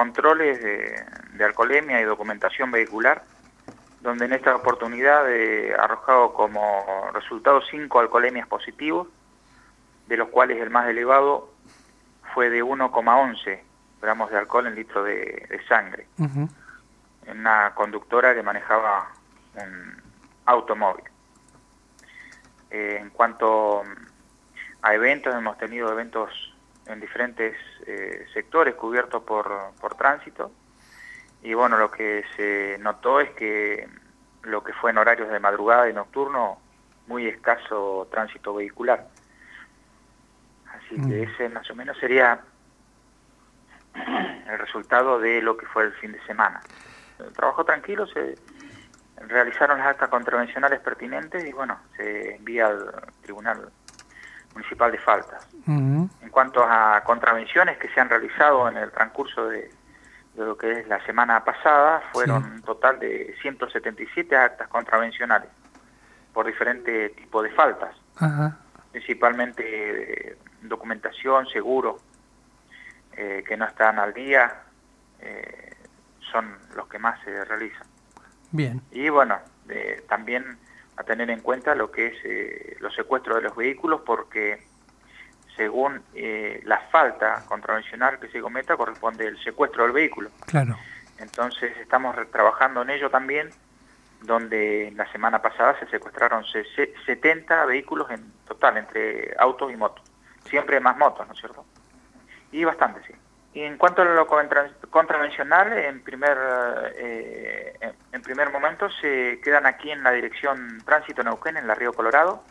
controles de, de, alcoholemia y documentación vehicular, donde en esta oportunidad he arrojado como resultado cinco alcoholemias positivos, de los cuales el más elevado fue de 1,11 gramos de alcohol en litro de, sangre, en una conductora que manejaba un automóvil. Eh, en cuanto a eventos, hemos tenido eventos en diferentes eh, sectores cubiertos por, por tránsito y bueno, lo que se notó es que lo que fue en horarios de madrugada y nocturno, muy escaso tránsito vehicular. Así que mm. ese más o menos sería el resultado de lo que fue el fin de semana. El trabajo tranquilo, se realizaron las actas contravencionales pertinentes y bueno, se envía al Tribunal Municipal de Faltas. En cuanto a contravenciones que se han realizado en el transcurso de, lo que es la semana pasada, fueron un total de 177 actas contravencionales por diferentes tipos de faltas, principalmente documentación, seguro, eh, que no están al día, eh, son los que más se realizan. Bien. Y bueno, también a tener en cuenta lo que es eh, los secuestros de los vehículos porque según eh, la falta contravencional que se cometa corresponde el secuestro del vehículo. Claro. Entonces estamos trabajando en ello también, donde la semana pasada se secuestraron 70 vehículos en total, entre autos y motos. Siempre más motos, ¿no es cierto? Y bastante, sí. Y en cuanto a lo contravencional, en primer, eh, en primer momento se quedan aquí en la dirección Tránsito Neuquén, en la Río Colorado,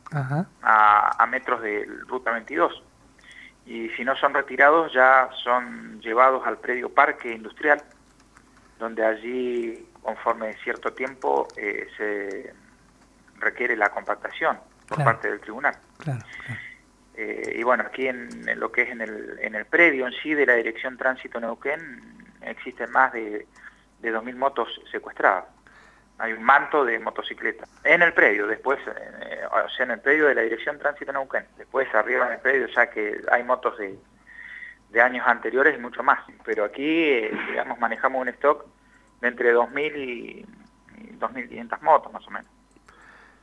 A, metros de Ruta 22. Y si no son retirados, ya son llevados al predio Parque Industrial, donde allí, conforme cierto tiempo, eh, se requiere la compactación por parte del tribunal. Claro, bueno, aquí en, lo que es en el, en el predio en sí de la Dirección Tránsito Neuquén existen más de, de 2.000 motos secuestradas. Hay un manto de motocicletas. En el predio, después, eh, o sea, en el predio de la Dirección Tránsito Neuquén. Después arriba en el predio ya que hay motos de, de años anteriores y mucho más. Pero aquí, eh, digamos, manejamos un stock de entre 2.000 y 2.500 motos más o menos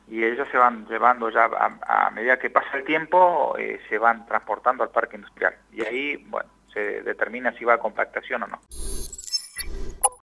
y ellos se van llevando ya, a, medida que pasa el tiempo, eh, se van transportando al parque industrial. Y ahí, bueno, se determina si va a compactación o no.